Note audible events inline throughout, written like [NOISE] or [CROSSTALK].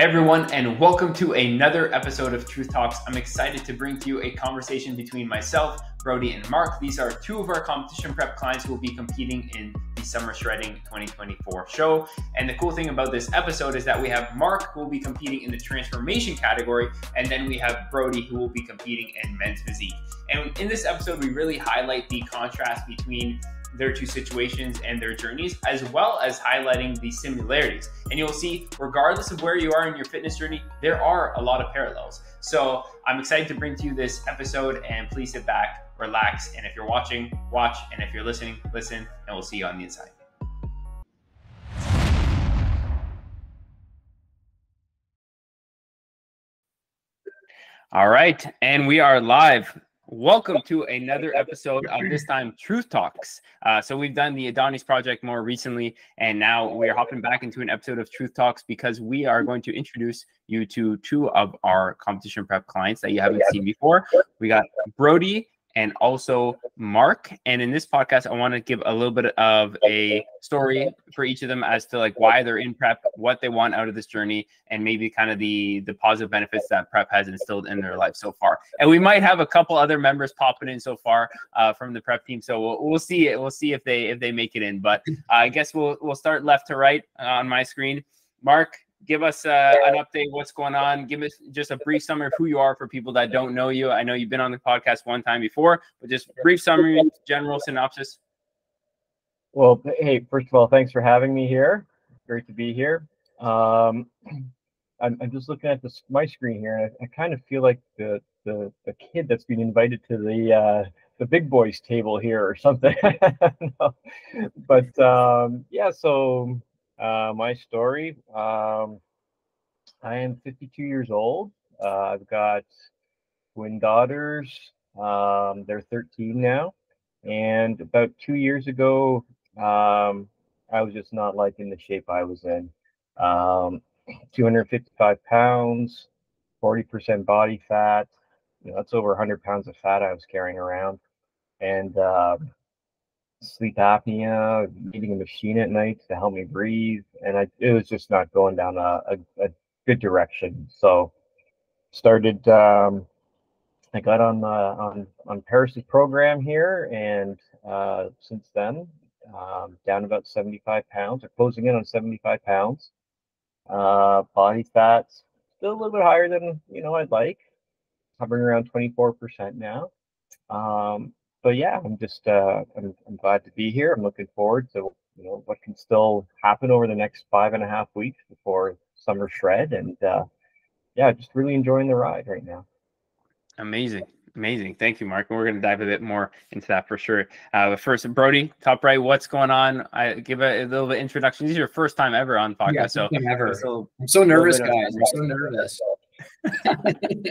Hey everyone, and welcome to another episode of Truth Talks. I'm excited to bring to you a conversation between myself, Brody, and Marc. These are two of our competition prep clients who will be competing in the Summer Shredding 2024 show. And the cool thing about this episode is that we have Marc who will be competing in the transformation category, and then we have Brody who will be competing in men's physique. And in this episode, we really highlight the contrast between their two situations and their journeys, as well as highlighting the similarities. And you'll see, regardless of where you are in your fitness journey, there are a lot of parallels. So I'm excited to bring to you this episode, and please sit back, relax, and if you're watching, watch, and if you're listening, listen, and we'll see you on the inside. All right, and we are live. Welcome to another episode of this time Truth Talks. Uh, so we've done the Adonis project more recently, and now we are hopping back into an episode of Truth Talks because we are going to introduce you to two of our competition prep clients that you haven't seen before. We got Brody and also Marc. And in this podcast, I want to give a little bit of a story for each of them as to like why they're in prep, what they want out of this journey, and maybe kind of the the positive benefits that prep has instilled in their life so far. And we might have a couple other members popping in so far uh, from the prep team, so we'll, we'll see it. We'll see if they if they make it in. But uh, I guess we'll we'll start left to right on my screen. Marc, give us uh, an update what's going on. Give us just a brief summary of who you are for people that don't know you. I know you've been on the podcast one time before but just brief summary general synopsis. Well hey first of all thanks for having me here. Great to be here. Um, [CLEARS THROAT] I'm, I'm just looking at this my screen here and I, I kind of feel like the, the the kid that's being invited to the uh, the big boys table here or something. [LAUGHS] No. but um, yeah so uh, my story. Um, I am 52 years old. Uh, I've got twin daughters. Um, they're 13 now. And about two years ago, um, I was just not liking the shape I was in. Um, 255 pounds, 40% body fat. You know, that's over 100 pounds of fat I was carrying around. And uh, sleep apnea, needing a machine at night to help me breathe, and I, it was just not going down a, a, a good direction. So started. Um, I got on uh, on on Parris's program here, and uh, since then, um, down about 75 pounds, or closing in on 75 pounds. Uh, body fats still a little bit higher than you know I'd like, hovering around 24% now. Um, but yeah, I'm just uh, I'm, I'm glad to be here. I'm looking forward to you know what can still happen over the next five and a half weeks before summer shred, and uh, yeah, just really enjoying the ride right now. Amazing. Amazing. Thank you, Marc. And we're going to dive a bit more into that for sure. Uh, but first, Brody, top right, what's going on? I give a, a little bit introduction. This is your first time ever on podcast. Yeah, so ever. So, I'm so nervous, guys. I'm so nervous. [LAUGHS]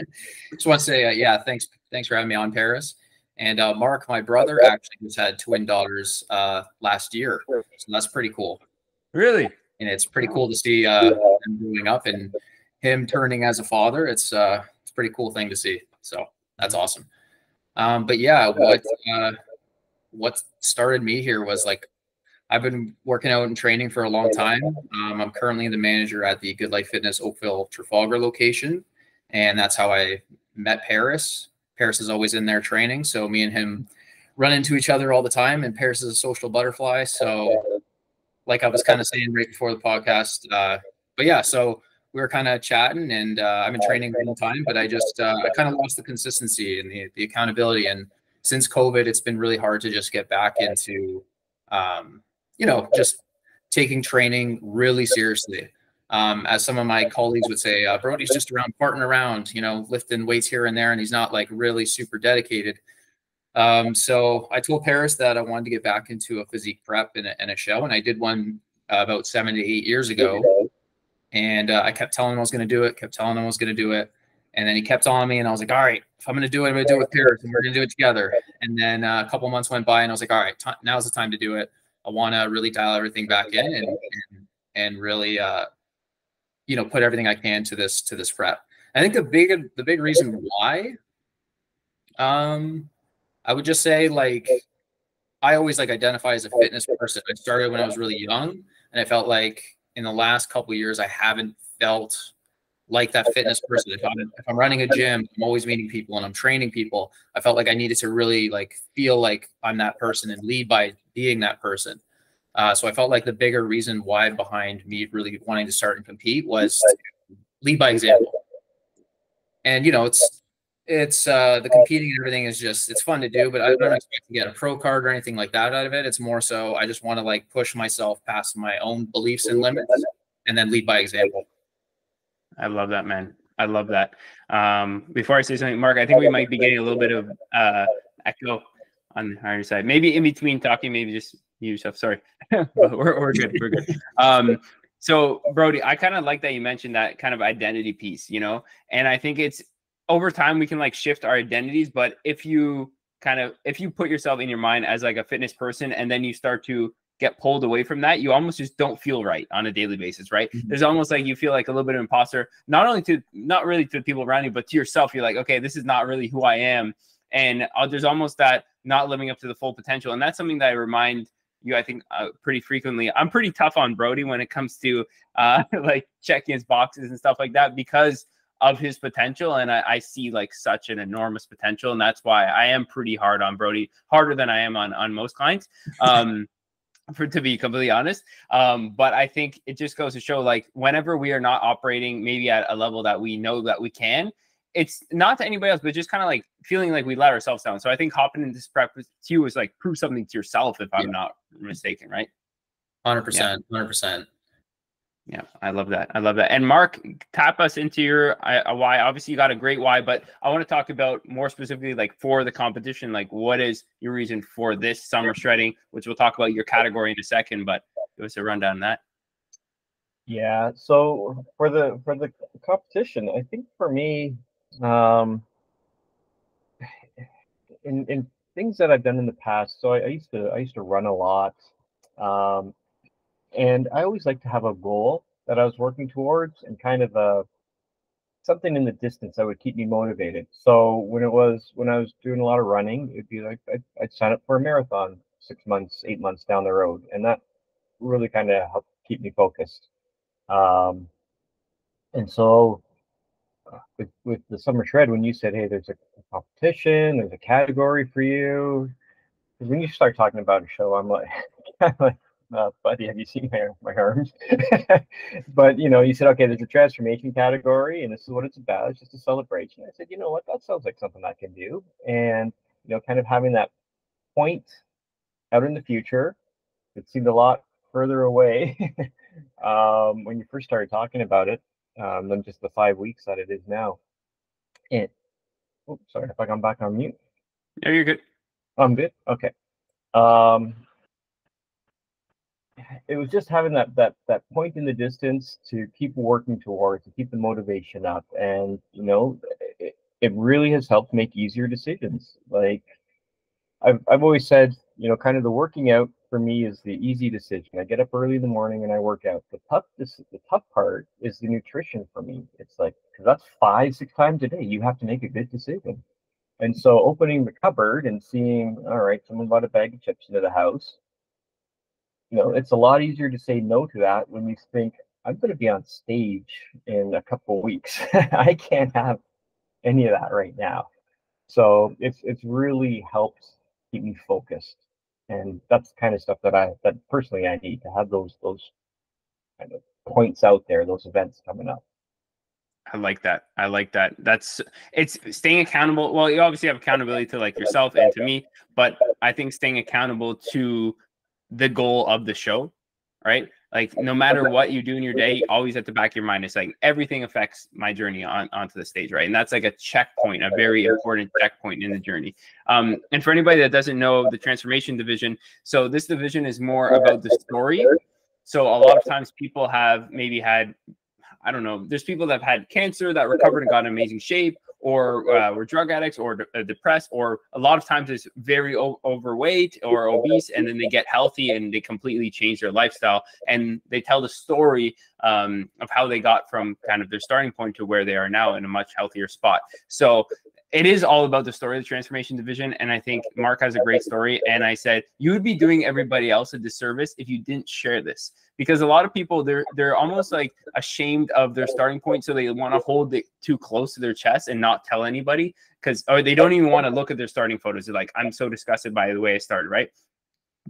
just want to say, uh, yeah, thanks. Thanks for having me on Parris. And uh, Marc, my brother, actually just had twin daughters uh, last year, so that's pretty cool. Really? And it's pretty cool to see uh, them growing up and him turning as a father. It's uh, it's a pretty cool thing to see. So that's awesome. Um, but yeah, what uh, what started me here was like I've been working out and training for a long time. Um, I'm currently the manager at the Good Life Fitness Oakville Trafalgar location, and that's how I met Parris. Parris is always in there training, so me and him run into each other all the time. And Parris is a social butterfly, so like I was kind of saying right before the podcast, uh, but yeah, so we were kind of chatting, and uh, I've been training all the time, but I just uh, I kind of lost the consistency and the, the accountability. And since COVID, it's been really hard to just get back into, um, you know, just taking training really seriously. Um, as some of my colleagues would say, uh, Brody's just around farting around, you know, lifting weights here and there, and he's not like really super dedicated. Um, so I told Parris that I wanted to get back into a physique prep and a, and a show, and I did one uh, about seven to eight years ago. And uh, I kept telling him I was going to do it, kept telling him I was going to do it. And then he kept on me, and I was like, all right, if I'm going to do it, I'm going to do it with Parris, and we're going to do it together. And then uh, a couple months went by, and I was like, all right, t- now's the time to do it. I want to really dial everything back in and, and, and really uh, you know put everything I can to this to this prep. I think the big the big reason why, um, I would just say like I always like identify as a fitness person. I started when I was really young, and I felt like in the last couple years I haven't felt like that fitness person. If I'm, if I'm running a gym, I'm always meeting people and I'm training people. I felt like I needed to really like feel like I'm that person and lead by being that person. Uh, so I felt like the bigger reason why behind me really wanting to start and compete was lead by example. And you know, it's it's uh, the competing and everything is just it's fun to do, but I don't expect to get a pro card or anything like that out of it. It's more so I just want to like push myself past my own beliefs and limits, and then lead by example. I love that, man. I love that. Um, before I say something, Marc, I think we might be getting a little bit of uh, echo on the our side. Maybe in between talking, maybe just yourself. Sorry, [LAUGHS] [LAUGHS] we're, we're good. We're good. Um, so Brody, I kind of like that you mentioned that kind of identity piece, you know, and I think it's over time we can like shift our identities, but if you kind of if you put yourself in your mind as like a fitness person and then you start to get pulled away from that, you almost just don't feel right on a daily basis, right? Mm-hmm. There's almost like you feel like a little bit of imposter, not only to not really to the people around you, but to yourself. You're like, okay, this is not really who I am, and uh, there's almost that not living up to the full potential, and that's something that I remind you, I think, uh, pretty frequently. I'm pretty tough on Brody when it comes to uh, [LAUGHS] like checking his boxes and stuff like that because of his potential. And I, I, see like such an enormous potential. And that's why I am pretty hard on Brody, harder than I am on, on most clients. [LAUGHS] Um, for to be completely honest. Um, but I think it just goes to show like whenever we are not operating maybe at a level that we know that we can, it's not to anybody else, but just kind of like feeling like we let ourselves down. So I think hopping into this prep with you is like prove something to yourself, if I'm yeah. not mistaken, right? Hundred percent, hundred percent. Yeah, I love that. I love that. And Marc, tap us into your uh, why. Obviously, you got a great why, but I want to talk about more specifically, like for the competition. Like, what is your reason for this summer shredding? Which we'll talk about your category in a second, but give us a rundown on that. Yeah. So for the for the competition, I think for me, um, in in things that I've done in the past. So I, I used to I used to run a lot, um, and I always like to have a goal that I was working towards and kind of a something in the distance that would keep me motivated. So when it was when I was doing a lot of running, it'd be like I'd, I'd sign up for a marathon six months, eight months down the road, and that really kind of helped keep me focused. Um, and so with with the summer shred when you said hey there's a, competition there's a category for you. When you start talking about a show i'm like [LAUGHS] like uh, buddy have you seen my, my arms? [LAUGHS] But you know you said okay there's a transformation category and this is what it's about. It's just a celebration. I said you know what? That sounds like something i can do. And you know kind of having that point out in the future it seemed a lot further away [LAUGHS] um, when you first started talking about it um, than just the five weeks that it is now. And oh, sorry if I come back on mute. Yeah, you're good. I'm good. Okay. Um, it was just having that that that point in the distance to keep working towards, to keep the motivation up, and you know, it, it really has helped make easier decisions. Like I've I've always said, you know, kind of the working out for me is the easy decision. I get up early in the morning and I work out. The tough this, the tough part is the nutrition for me. It's like because that's five six times a day. You have to make a good decision. And so opening the cupboard and seeing, all right, someone bought a bag of chips into the house. You know, it's a lot easier to say no to that when you think I'm going to be on stage in a couple of weeks. [LAUGHS] I can't have any of that right now. So it's it's really helped keep me focused and that's the kind of stuff that I that personally I need to have those those kind of points out there, those events coming up. I like that. I like that. That's it's staying accountable. Well, you obviously have accountability to like yourself and to me, but I think staying accountable to the goal of the show, right? Like no matter what you do in your day, always at the back of your mind, it's like everything affects my journey on onto the stage, right? And that's like a checkpoint, a very important checkpoint in the journey. Um, and for anybody that doesn't know the transformation division, so this division is more about the story. So a lot of times people have maybe had, I don't know, there's people that have had cancer that recovered and got in amazing shape, or uh, were drug addicts or uh, depressed or a lot of times it's very o- overweight or obese and then they get healthy and they completely change their lifestyle and they tell the story um, of how they got from kind of their starting point to where they are now in a much healthier spot. So it is all about the story of the transformation division. And I think Marc has a great story. And I said, you would be doing everybody else a disservice if you didn't share this. Because a lot of people they're they're almost like ashamed of their starting point. So they want to hold it too close to their chest and not tell anybody because or they don't even want to look at their starting photos. They're like, I'm so disgusted by the way I started, right?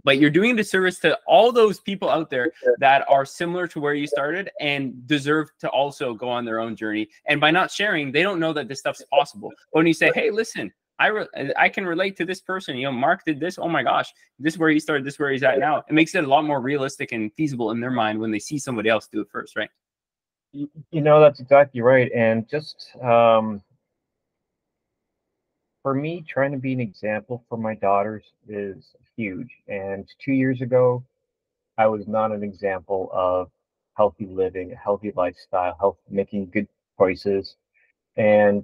But you're doing a disservice to all those people out there [LAUGHS] that are similar to where you started and deserve to also go on their own journey. And by not sharing, they don't know that this stuff's possible. But when you say, "Hey, listen, I re- I can relate to this person," you know, Marc did this. Oh my gosh, this is where he started. This is where he's at now. It makes it a lot more realistic and feasible in their mind when they see somebody else do it first, right? You know, that's exactly right. And just um, for me, trying to be an example for my daughters is huge. And two years ago, I was not an example of healthy living, a healthy lifestyle, health, making good choices. And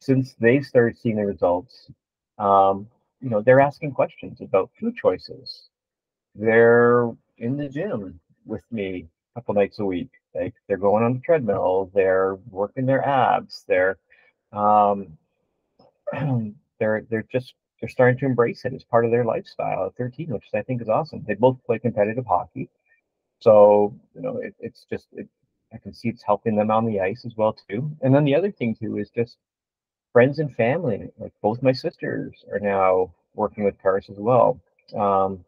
since they started seeing the results, um, you know, they're asking questions about food choices. They're in the gym with me a couple nights a week. Like they're going on the treadmill, they're working their abs, they're um, [CLEARS THROAT] they're they're just they're starting to embrace it as part of their lifestyle at 13, which I think is awesome. They both play competitive hockey, so you know it, it's just it, I can see it's helping them on the ice as well too. And then the other thing too is just friends and family. Like both my sisters are now working with cars as well. Um,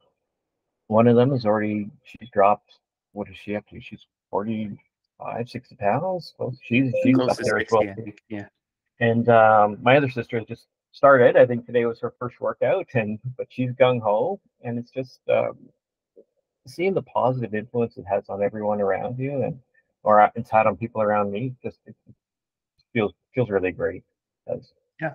one of them is already she's dropped. What is she up to? She's 45, 60 pounds. Well, she's she's up there 60, as well. Yeah. And um, my other sister just started. I think today was her first workout, and but she's gung ho, and it's just um, seeing the positive influence it has on everyone around you, and or it's had on people around me. Just feels feels really great. Yeah,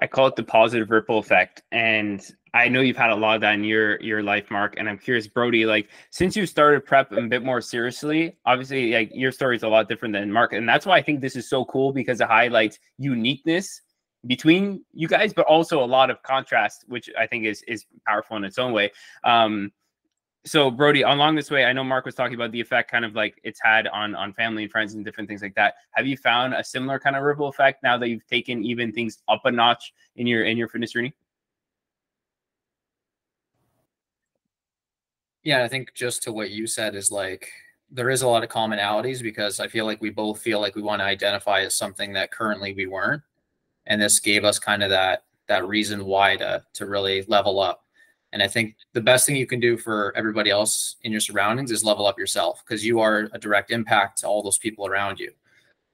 I call it the positive ripple effect, and I know you've had a lot of that in your your life, Marc. And I'm curious, Brody, like since you started prep a bit more seriously, obviously, like your story is a lot different than Marc, and that's why I think this is so cool because it highlights uniqueness between you guys, but also a lot of contrast, which I think is is powerful in its own way. Um, so Brody, along this way, I know Marc was talking about the effect kind of like it's had on on family and friends and different things like that. Have you found a similar kind of ripple effect now that you've taken even things up a notch in your in your fitness journey? Yeah, I think just to what you said is like there is a lot of commonalities because I feel like we both feel like we want to identify as something that currently we weren't and this gave us kind of that that reason why to to really level up and i think the best thing you can do for everybody else in your surroundings is level up yourself because you are a direct impact to all those people around you.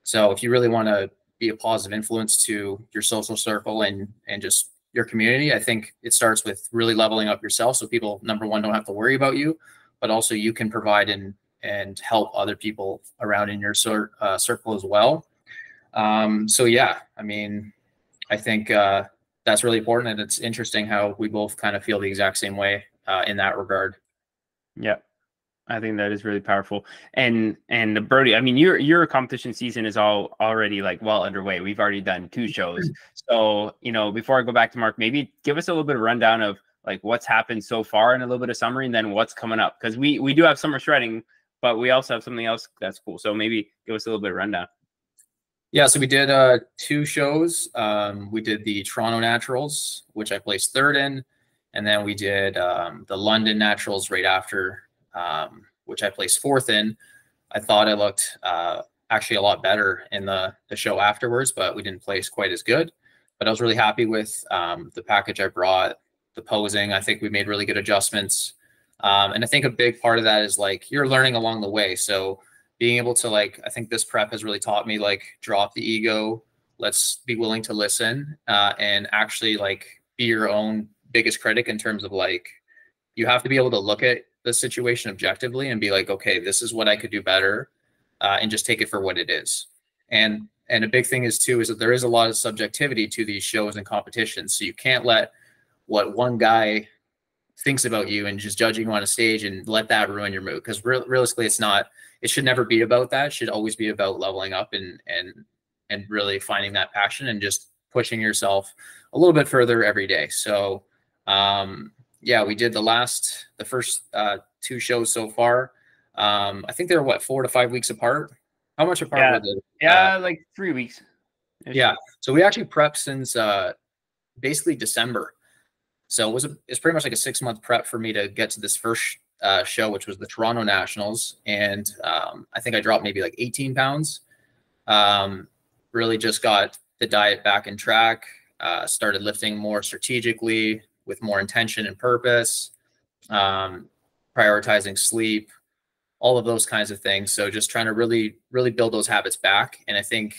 So if you really want to be a positive influence to your social circle and and just your community i think it starts with really leveling up yourself so people number one don't have to worry about you but also you can provide and and help other people around in your uh, circle as well. Um, so yeah i mean I think uh, that's really important, and it's interesting how we both kind of feel the exact same way uh, in that regard. Yeah, I think that is really powerful. And and the Brody, I mean, your your competition season is all already like well underway. We've already done two shows. [CLEARS THROAT] So you know, before I go back to Marc, maybe give us a little bit of rundown of like what's happened so far and a little bit of summary, and then what's coming up because we we do have summer shredding, but we also have something else that's cool. So maybe give us a little bit of rundown. Yeah, so we did uh, two shows. Um, we did the Toronto Naturals, which I placed third in, and then we did um, the London Naturals right after, um, which I placed fourth in. I thought I looked uh, actually a lot better in the the show afterwards, but we didn't place quite as good. But I was really happy with um, the package I brought, the posing. I think we made really good adjustments, um, and I think a big part of that is like you're learning along the way. So being able to like i think this prep has really taught me like drop the ego. Let's be willing to listen uh, and actually like be your own biggest critic in terms of like you have to be able to look at the situation objectively and be like okay this is what i could do better uh, and just take it for what it is. And and a big thing is too is that there is a lot of subjectivity to these shows and competitions. So you can't let what one guy thinks about you and just judging you on a stage and let that ruin your mood because re- realistically it's not it should never be about that. It should always be about leveling up and and and really finding that passion and just pushing yourself a little bit further every day. So um, yeah, we did the last the first uh, two shows so far. Um, I think they're what four to five weeks apart. How much apart yeah. were they? Yeah, uh, like three weeks. Yeah. So we actually prepped since uh, basically December. So it was a, it's pretty much like a six month prep for me to get to this first uh, show, which was the Toronto Naturals, and um, I think I dropped maybe like 18 pounds. Um, really just got the diet back in track. Uh, started lifting more strategically with more intention and purpose. Um, prioritizing sleep, all of those kinds of things. So just trying to really, really build those habits back. And I think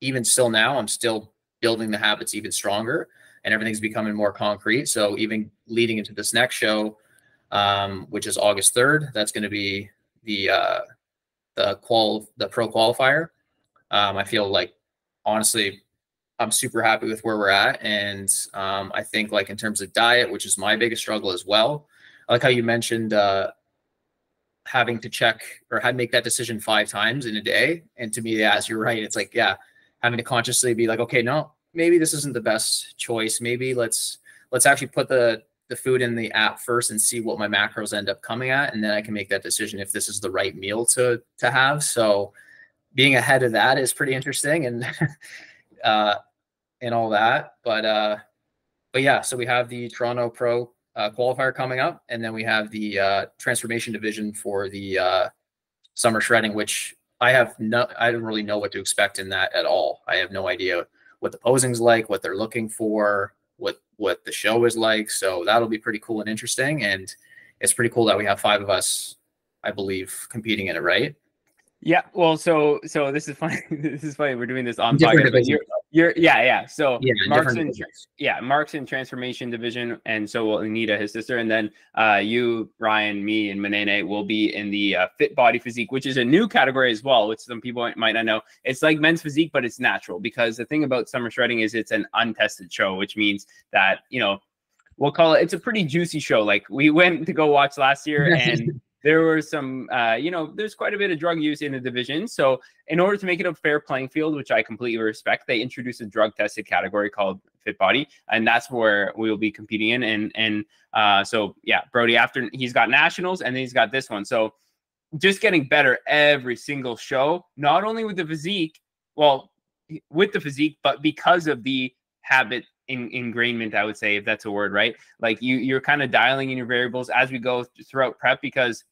even still now, I'm still building the habits even stronger and everything's becoming more concrete. So even leading into this next show, um, which is August 3rd, that's going to be the, uh, the qual, the pro qualifier. Um, I feel like honestly, I'm super happy with where we're at. And um, I think like in terms of diet, which is my biggest struggle as well, I like how you mentioned uh, having to check or had make that decision five times in a day. And to me, yeah, as you're right, it's like, yeah, having to consciously be like, okay, no, maybe this isn't the best choice. Maybe let's let's actually put the the food in the app first and see what my macros end up coming at, and then I can make that decision if this is the right meal to to have. So being ahead of that is pretty interesting and [LAUGHS] uh and all that. But uh but yeah, so we have the Toronto Pro uh, qualifier coming up, and then we have the uh, transformation division for the uh, summer shredding, which I have no, I don't really know what to expect in that at all. I have no idea what the posing's like, what they're looking for, what what the show is like. So that'll be pretty cool and interesting. And it's pretty cool that we have five of us, I believe, competing in it, right? Yeah, well, so so this is funny. [LAUGHS] this is funny. We're doing this on podcast. You're, you're, yeah, yeah. So yeah, Marc's in, yeah, Marc's in transformation division, and so will Anita, his sister, and then uh, you, Ryan, me, and Manene will be in the uh, fit body physique, which is a new category as well, which some people might not know. It's like men's physique, but it's natural because the thing about summer shredding is it's an untested show, which means that you know we'll call it. It's a pretty juicy show. Like we went to go watch last year, [LAUGHS] and there were some, uh, you know, there's quite a bit of drug use in the division. So, in order to make it a fair playing field, which I completely respect, they introduced a drug tested category called Fit Body, and that's where we will be competing in. And and uh, so, yeah, Brody, after he's got nationals, and then he's got this one. So, just getting better every single show, not only with the physique, well, with the physique, but because of the habit in, ingrainment, I would say, if that's a word, right? Like you, you're kind of dialing in your variables as we go throughout prep because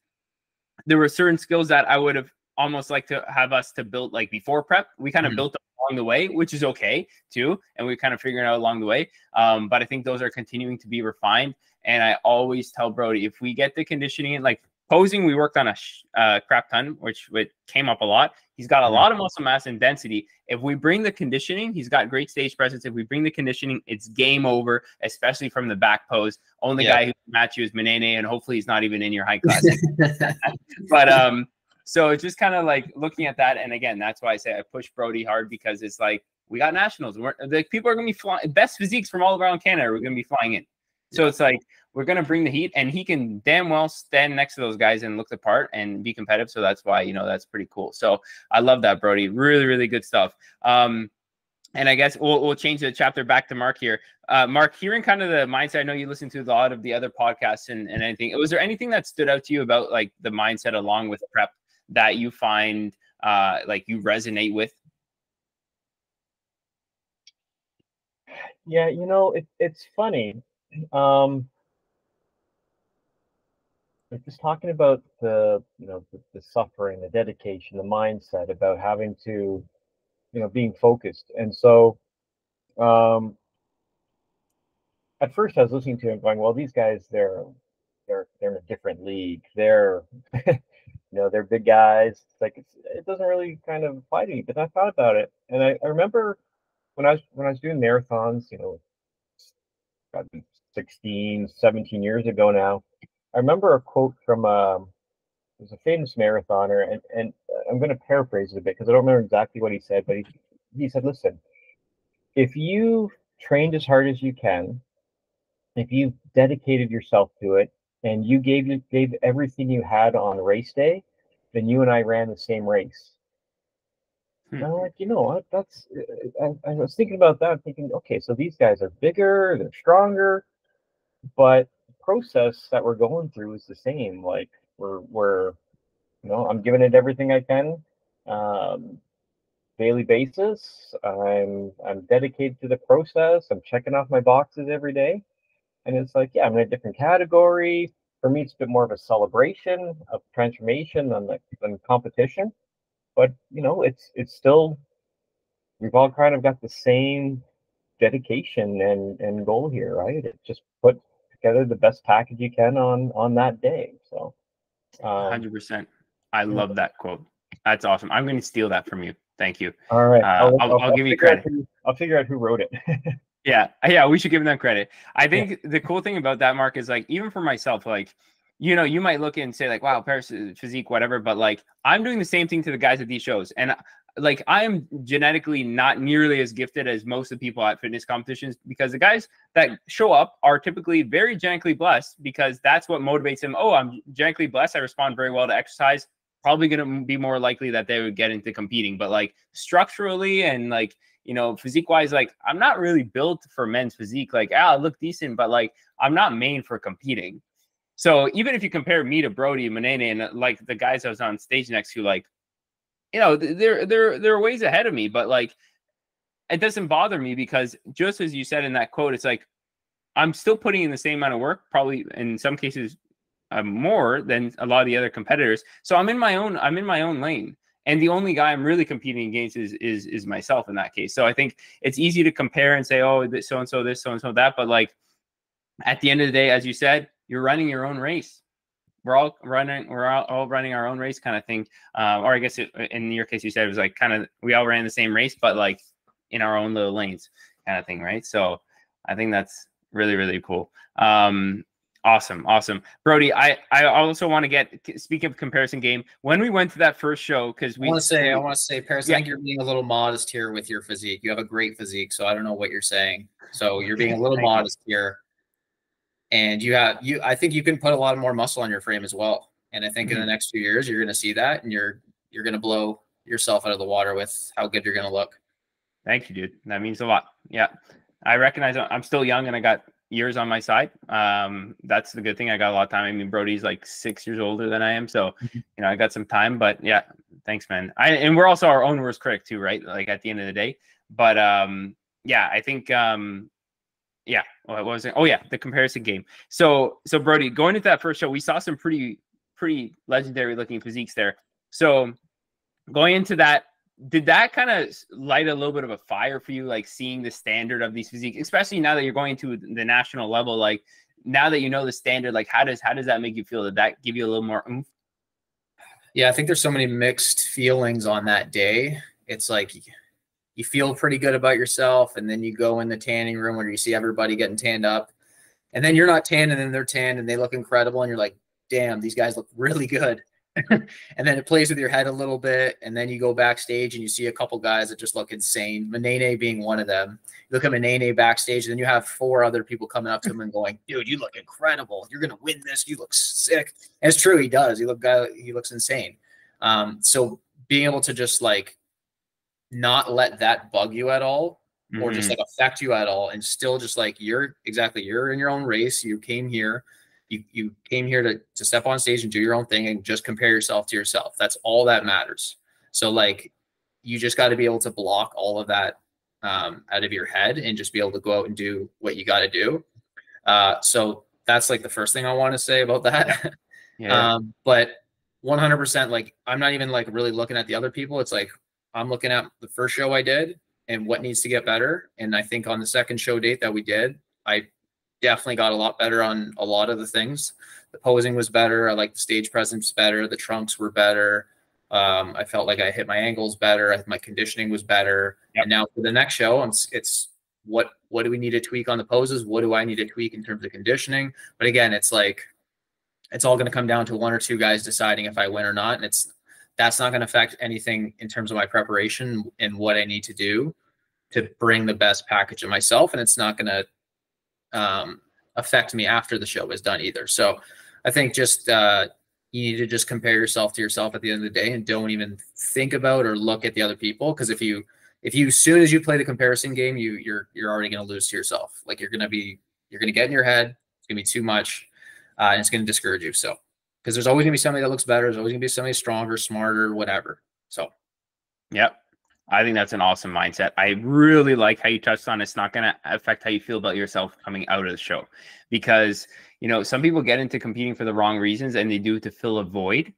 there were certain skills that I would have almost like to have us to build like before prep. We kind of mm-hmm. built along the way, which is okay too, and we kind of figuring out along the way. Um, but I think those are continuing to be refined. And I always tell Brody if we get the conditioning, in like posing, we worked on a uh, crap ton, which, which came up a lot. He's got a mm-hmm. lot of muscle mass and density. If we bring the conditioning, he's got great stage presence. If we bring the conditioning, it's game over, especially from the back pose. Only yeah. guy who can match you is Manene, and hopefully he's not even in your high class. [LAUGHS] but um, so it's just kind of like looking at that, and again, that's why I say I push Brody hard because it's like we got nationals. We're, the people are gonna be flying best physiques from all around Canada. We're gonna be flying in. So it's like we're going to bring the heat, and he can damn well stand next to those guys and look the part and be competitive. So that's why you know that's pretty cool. So I love that, Brody. Really, really good stuff. Um, and I guess we'll, we'll change the chapter back to Marc here. Uh, Marc, hearing kind of the mindset, I know you listen to a lot of the other podcasts and, and anything. Was there anything that stood out to you about like the mindset along with prep that you find uh, like you resonate with? Yeah, you know, it, it's funny. Um, just talking about the you know the, the, suffering the dedication the mindset about having to you know being focused. And so um at first i was listening to him going well these guys they're they're they're in a different league. They're [LAUGHS] you know they're big guys. It's like it's, it doesn't really kind of apply to me but i thought about it. And I, I remember when i was when i was doing marathons you know 16 17 years ago now I remember a quote from um, it was a famous marathoner, and, and I'm going to paraphrase it a bit because I don't remember exactly what he said, but he, he said, listen, if you trained as hard as you can, if you dedicated yourself to it, and you gave you gave everything you had on race day, then you and I ran the same race. Hmm. I'm like, you know what? That's I, I was thinking about that, thinking, okay, so these guys are bigger, they're stronger, but process that we're going through is the same. Like we're we're you know I'm giving it everything I can. Um, daily basis. I'm I'm dedicated to the process. I'm checking off my boxes every day, and it's like, yeah, I'm in a different category. For me, it's a bit more of a celebration of transformation than the, than competition. But you know, it's it's still we've all kind of got the same dedication and and goal here, right? It's just put together the best package you can on on that day. So, um, hundred um, percent. I love that quote. That's awesome. I'm going to steal that from you. Thank you. All right. Uh, I'll, I'll, I'll, give you credit. Who, I'll figure out who wrote it. [LAUGHS] yeah. Yeah. We should give them credit. I think yeah. the cool thing about that, Marc, is like, even for myself, like, you know, you might look and say, like, wow, Parris physique, whatever. But like, I'm doing the same thing to the guys at these shows. And like I am genetically not nearly as gifted as most of the people at fitness competitions because the guys that show up are typically very genetically blessed because that's what motivates them. Oh, I'm genetically blessed. I respond very well to exercise. Probably going to be more likely that they would get into competing. But like structurally and like, you know, physique wise, like I'm not really built for men's physique. Like, ah, I look decent, but like I'm not made for competing. So even if you compare me to Brody, Manene, and like the guys I was on stage next to, like you know, they're they're they're ways ahead of me, but like it doesn't bother me because just as you said in that quote, it's like I'm still putting in the same amount of work, probably in some cases uh, more than a lot of the other competitors. So I'm in my own I'm in my own lane. And the only guy I'm really competing against is is is myself in that case. So I think it's easy to compare and say, oh, so and so, this so and so, that. But like at the end of the day, as you said, you're running your own race we're all running we're all, all running our own race kind of thing uh, or i guess it, in your case you said it was like kind of we all ran the same race but like in our own little lanes kind of thing right? So i think that's really really cool. Um awesome awesome. Brody i i also want to get speak of comparison game when we went to that first show because we want to say i want to say Parris yeah. i think you're being a little modest here with your physique. You have a great physique so i don't know what you're saying. So you're being a [LAUGHS] little modest here and you have you i think you can put a lot more muscle on your frame as well. And i think mm-hmm. in the mm-hmm. next few years you're going to see that and you're you're going to blow yourself out of the water with how good you're going to look. Thank you dude. That means a lot. Yeah. I recognize i'm still young and i got years on my side. Um that's the good thing. I got a lot of time. I mean brody's like six years older than i am so mm-hmm. you know i got some time but yeah thanks man. I and we're also our own worst critic too right? Like at the end of the day. But um yeah i think um yeah. Oh, what was it? Oh yeah, the comparison game. So so Brody, going into that first show, we saw some pretty pretty legendary looking physiques there. So going into that, did that kind of light a little bit of a fire for you, like seeing the standard of these physiques, especially now that you're going to the national level? Like now that you know the standard, like how does how does that make you feel? Did that give you a little more oomph? Yeah, I think there's so many mixed feelings on that day. It's like you feel pretty good about yourself, and then you go in the tanning room where you see everybody getting tanned up, and then you're not tanned, and then they're tanned, and they look incredible, and you're like, damn, these guys look really good. [LAUGHS] and then it plays with your head a little bit, and then you go backstage and you see a couple guys that just look insane. Manene being one of them. You look at Manene backstage, and then you have four other people coming up to him and going, "Dude, you look incredible. You're gonna win this. You look sick." And it's true, he does. He look he looks insane. Um, so being able to just like not let that bug you at all mm-hmm. or just mm-hmm. like affect you at all and still just like you're exactly you're in your own race you came here you you came here to to step on stage and do your own thing and just compare yourself to yourself that's all that matters so like you just got to be able to block all of that um, out of your head and just be able to go out and do what you got to do uh, so that's like the first thing i want to say about that yeah. [LAUGHS] um, but 100% like i'm not even like really looking at the other people it's like I'm looking at the first show I did and what needs to get better. And I think on the second show date that we did, I definitely got a lot better on a lot of the things. The posing was better. I like the stage presence better. The trunks were better. Um, I felt like I hit my angles better. My conditioning was better. Yep. And now for the next show, it's, it's what what do we need to tweak on the poses? What do I need to tweak in terms of conditioning? But again, it's like it's all going to come down to one or two guys deciding if I win or not. And it's that's not going to affect anything in terms of my preparation and what I need to do to bring the best package of myself. And it's not going to um, affect me after the show is done either. So I think just uh, you need to just compare yourself to yourself at the end of the day and don't even think about or look at the other people. Cause if you, if you, soon as you play the comparison game, you, you're, you're already going to lose to yourself. Like you're going to be, you're going to get in your head. It's going to be too much uh, and it's going to discourage you. So because there's always gonna be somebody that looks better. There's always gonna be somebody stronger, smarter, whatever. So, yep, I think that's an awesome mindset. I really like how you touched on it's not going to affect how you feel about yourself coming out of the show because, you know, some people get into competing for the wrong reasons and they do it to fill a void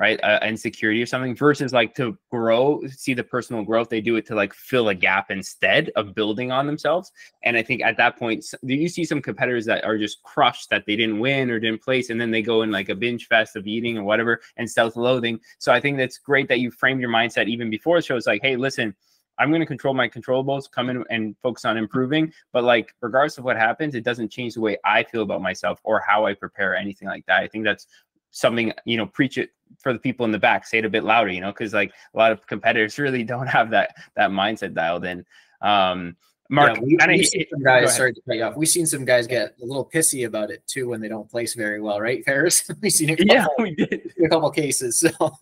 right uh, insecurity or something versus like to grow see the personal growth they do it to like fill a gap instead of building on themselves and i think at that point do you see some competitors that are just crushed that they didn't win or didn't place and then they go in like a binge fest of eating or whatever and self-loathing so i think that's great that you framed your mindset even before the show it's like hey listen I'm going to control my controllables, come in and focus on improving. But like, regardless of what happens, it doesn't change the way I feel about myself or how I prepare anything like that. I think that's something you know preach it for the people in the back say it a bit louder you know because like a lot of competitors [LAUGHS] really don't have that that mindset dialed in um Marc, yeah, we, have seen some [LAUGHS] guys. Sorry to cut you off. We've seen some guys get a little pissy about it too when they don't place very well, right, Parris? [LAUGHS] we've seen a couple, yeah, we did a couple cases. So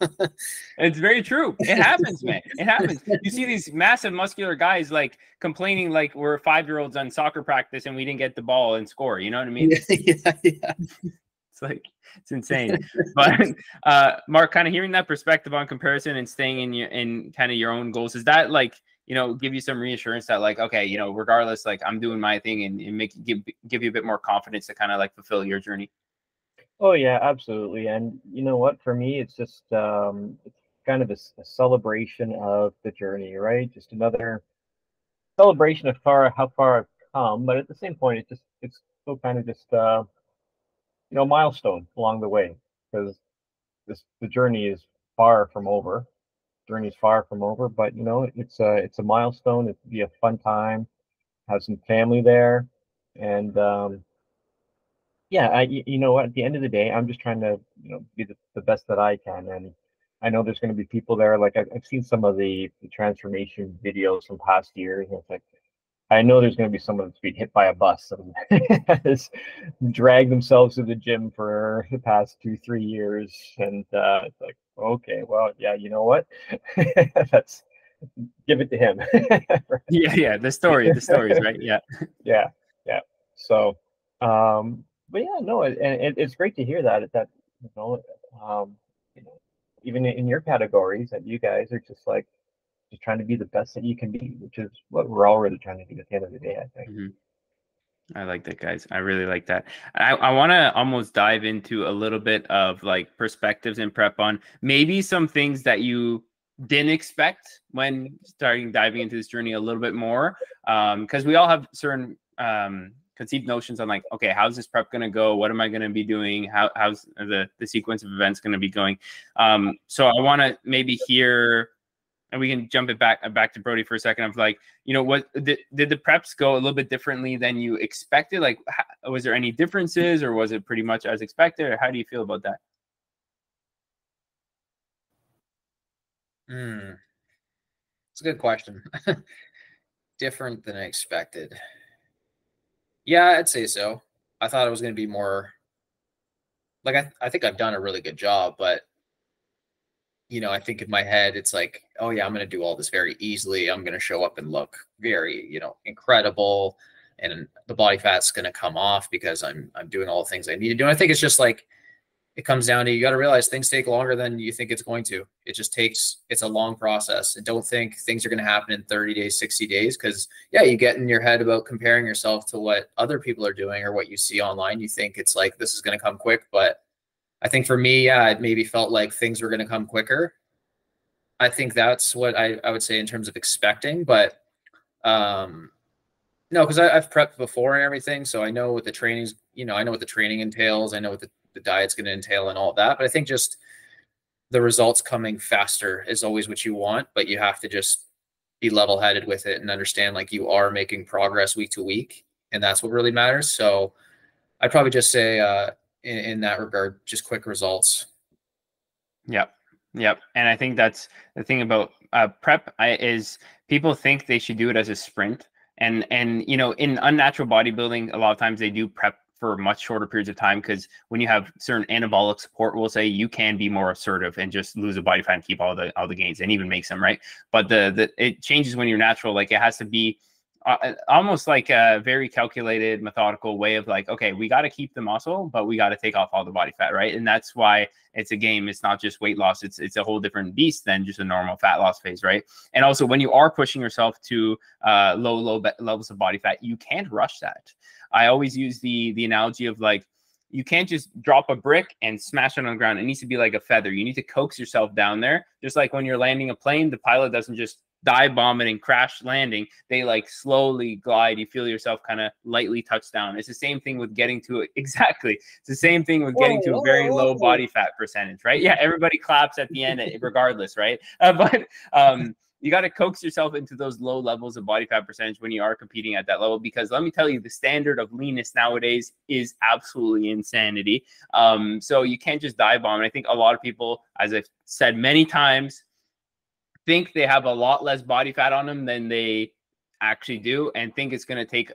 it's very true. It happens, man. It happens. You see these massive muscular guys like complaining like we're five year olds on soccer practice and we didn't get the ball and score. You know what I mean? Yeah, yeah. It's [LAUGHS] like it's insane. [LAUGHS] but uh Marc, kind of hearing that perspective on comparison and staying in your in kind of your own goals, is that like you know give you some reassurance that like okay, you know, regardless, like I'm doing my thing and, and make give give you a bit more confidence to kind of like fulfill your journey. Oh yeah, absolutely. And you know what? For me, it's just um it's kind of a, a celebration of the journey, right? Just another celebration of far how far I've come, but at the same point, it's just it's still kind of just uh you know milestone along the way because this the journey is far from over. Journey is far from over but you know it's a it's a milestone. It'd be a fun time have some family there and um yeah I, you know at the end of the day i'm just trying to you know be the, the best that i can and i know there's going to be people there like I've, I've seen some of the, the transformation videos from past years and it's like I know there's going to be someone that's been hit by a bus and has [LAUGHS] dragged themselves to the gym for the past two, three years. And uh, it's like, okay, well, yeah, you know what? [LAUGHS] that's give it to him. [LAUGHS] yeah, yeah. The story, the stories, right? Yeah, yeah, yeah. So, um, but yeah, no, and it, it's great to hear that. That you know, um, you know, even in your categories, that you guys are just like just trying to be the best that you can be, which is what we're all really trying to do at the end of the day, I think. Mm-hmm. I like that, guys. I really like that. I, I want to almost dive into a little bit of like perspectives and prep on maybe some things that you didn't expect when starting diving into this journey a little bit more. Because um, we all have certain um, conceived notions on like, okay, how's this prep going to go? What am I going to be doing? How, how's the, the sequence of events going to be going? Um, so I want to maybe hear and we can jump it back back to Brody for a second of like, you know, what did, did the preps go a little bit differently than you expected? Like, how, was there any differences, or was it pretty much as expected? Or how do you feel about that? Hmm, it's a good question. [LAUGHS] Different than I expected. Yeah, I'd say so. I thought it was going to be more. Like I, I think I've done a really good job, but you know, I think in my head, it's like, oh yeah, I'm going to do all this very easily. I'm going to show up and look very, you know, incredible, and the body fat's going to come off because I'm I'm doing all the things I need to do. And I think it's just like it comes down to you got to realize things take longer than you think it's going to. It just takes it's a long process, and don't think things are going to happen in 30 days, 60 days, because yeah, you get in your head about comparing yourself to what other people are doing or what you see online. You think it's like this is going to come quick, but I think for me, yeah, it maybe felt like things were going to come quicker. I think that's what I, I would say in terms of expecting, but um, no, because I've prepped before and everything, so I know what the training's, you know, I know what the training entails, I know what the, the diet's going to entail and all that. But I think just the results coming faster is always what you want, but you have to just be level headed with it and understand like you are making progress week to week, and that's what really matters. So I'd probably just say, uh, in, in that regard, just quick results. Yep. Yep. And I think that's the thing about uh, prep I, is people think they should do it as a sprint. And, and, you know, in unnatural bodybuilding, a lot of times they do prep for much shorter periods of time because when you have certain anabolic support, we'll say you can be more assertive and just lose a body fat and keep all the all the gains and even make some right. But the the it changes when you're natural. Like it has to be uh, almost like a very calculated, methodical way of like, okay, we got to keep the muscle, but we got to take off all the body fat, right? And that's why it's a game. It's not just weight loss. It's it's a whole different beast than just a normal fat loss phase, right? And also, when you are pushing yourself to uh, low low levels of body fat, you can't rush that. I always use the the analogy of like you can't just drop a brick and smash it on the ground. It needs to be like a feather. You need to coax yourself down there. Just like when you're landing a plane, the pilot doesn't just dive bombing and crash landing. They like slowly glide. You feel yourself kind of lightly touch down. It's the same thing with getting to it. [LAUGHS] Exactly. It's the same thing with getting to a very low body fat percentage, right? Yeah, everybody claps at the end regardless, right? [LAUGHS] Uh, but um you got to coax yourself into those low levels of body fat percentage when you are competing at that level because let me tell you the standard of leanness nowadays is absolutely insanity um, so you can't just dive bomb and i think a lot of people as i've said many times think they have a lot less body fat on them than they actually do and think it's going to take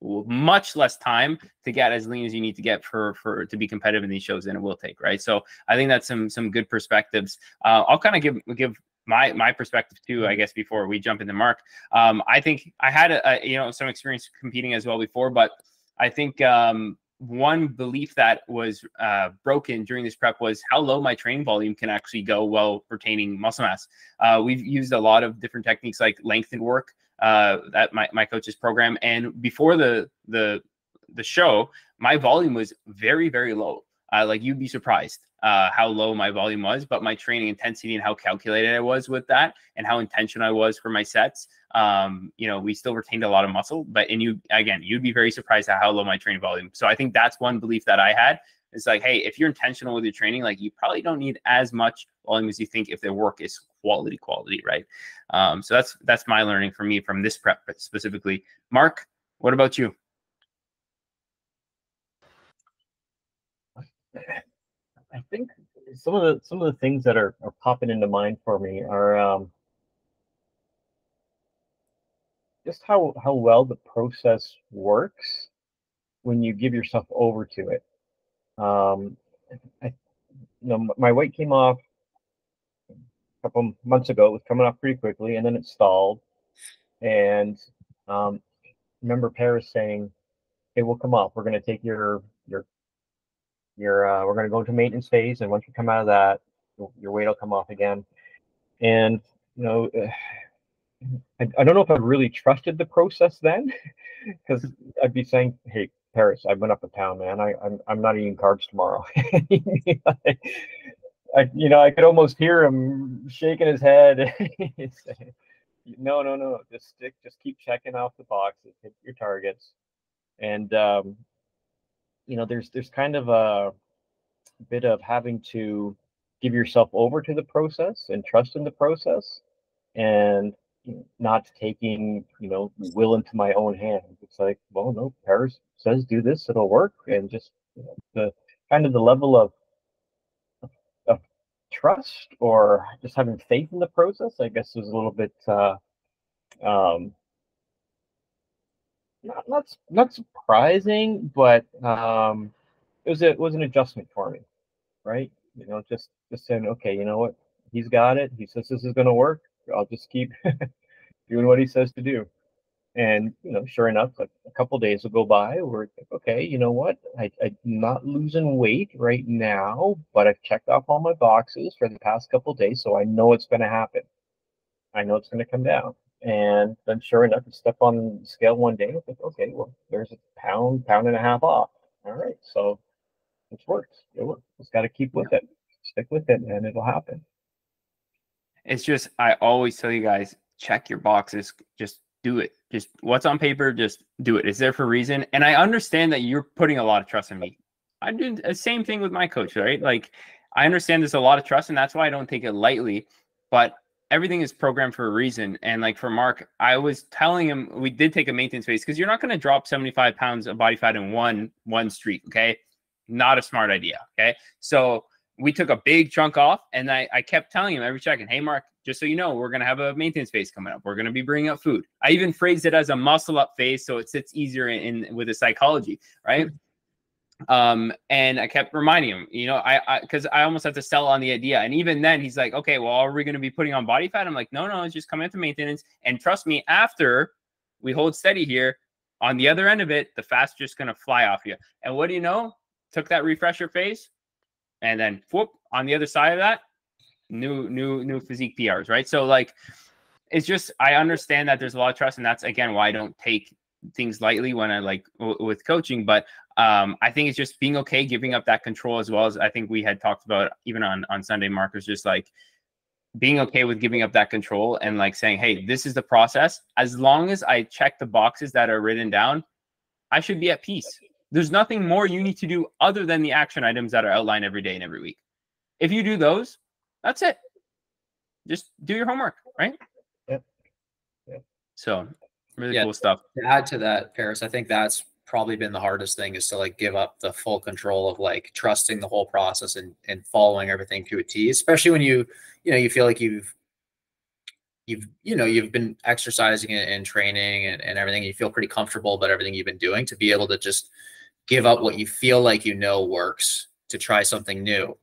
much less time to get as lean as you need to get for for to be competitive in these shows than it will take right so i think that's some some good perspectives uh, i'll kind of give give my my perspective too, I guess, before we jump into Marc. Um, I think I had a, a, you know some experience competing as well before, but I think um, one belief that was uh, broken during this prep was how low my training volume can actually go while retaining muscle mass. Uh, we've used a lot of different techniques like lengthened work uh, that my, my coach's program, and before the the the show, my volume was very very low. Uh, like you'd be surprised uh, how low my volume was, but my training intensity and how calculated I was with that and how intentional I was for my sets. Um, you know, we still retained a lot of muscle, but and you again, you'd be very surprised at how low my training volume. So I think that's one belief that I had. It's like, hey, if you're intentional with your training, like you probably don't need as much volume as you think if the work is quality, quality, right? Um, so that's that's my learning for me from this prep specifically. Marc, what about you? I think some of the some of the things that are, are popping into mind for me are um, just how how well the process works when you give yourself over to it. Um, I, you know, my weight came off a couple months ago. It was coming off pretty quickly, and then it stalled. And um, remember Parris saying, "It will come off. We're going to take your your you're uh, we're going to go into maintenance phase, and once you come out of that, your weight will come off again. And you know, I, I don't know if I really trusted the process then, [LAUGHS] because I'd be saying, "Hey, Parris, I went up a town, man. I, I'm I'm not eating carbs tomorrow." [LAUGHS] I, you know, I could almost hear him shaking his head. [LAUGHS] no, no, no. Just stick. Just keep checking off the boxes. Hit your targets. And um, you know there's there's kind of a bit of having to give yourself over to the process and trust in the process and not taking you know will into my own hands it's like well no Parris says do this it'll work and just you know, the kind of the level of of trust or just having faith in the process i guess is a little bit uh um not not not surprising, but um, it was a, it was an adjustment for me, right? You know, just just saying, okay, you know what, he's got it. He says this is going to work. I'll just keep [LAUGHS] doing what he says to do. And you know, sure enough, like a couple days will go by. We're like, okay, you know what? I, I'm not losing weight right now, but I've checked off all my boxes for the past couple days, so I know it's going to happen. I know it's going to come down. And then sure enough, it's step on the scale one day. I think, okay, well, there's a pound, pound and a half off. All right. So it's worked. It works. Just got to keep with it, stick with it, and it'll happen. It's just, I always tell you guys, check your boxes. Just do it. Just what's on paper, just do it. It's there for a reason. And I understand that you're putting a lot of trust in me. I do the same thing with my coach, right? Like, I understand there's a lot of trust, and that's why I don't take it lightly. But everything is programmed for a reason. And like for Marc, I was telling him we did take a maintenance phase because you're not going to drop 75 pounds of body fat in one one streak. Okay, not a smart idea. Okay, so we took a big chunk off, and I, I kept telling him every check-in, hey Marc, just so you know, we're gonna have a maintenance phase coming up. We're gonna be bringing up food. I even phrased it as a muscle up phase, so it sits easier in, in with the psychology, right? um and i kept reminding him you know i because I, I, almost have to sell on the idea and even then he's like okay well are we going to be putting on body fat i'm like no no it's just come into maintenance and trust me after we hold steady here. On the other end of it, the fat's just going to fly off you. And what do you know? Took that refresher phase, and then whoop on the other side of that, new new new physique PRs, right? So like, it's just I understand that there's a lot of trust, and that's again why I don't take things lightly when I like w- with coaching. But um, I think it's just being okay, giving up that control as well as I think we had talked about even on on Sunday. Markers just like being okay with giving up that control and like saying, hey, this is the process. As long as I check the boxes that are written down, I should be at peace. There's nothing more you need to do other than the action items that are outlined every day and every week. If you do those, that's it. Just do your homework, right? Yep. Yep. So really Yeah. cool stuff. to add to that, Parris, I think that's probably been the hardest thing is to like give up the full control of like trusting the whole process and and following everything to a T, especially when you you know you feel like you've you've you know you've been exercising and, and training and, and everything you feel pretty comfortable about everything you've been doing to be able to just give up what you feel like you know works to try something new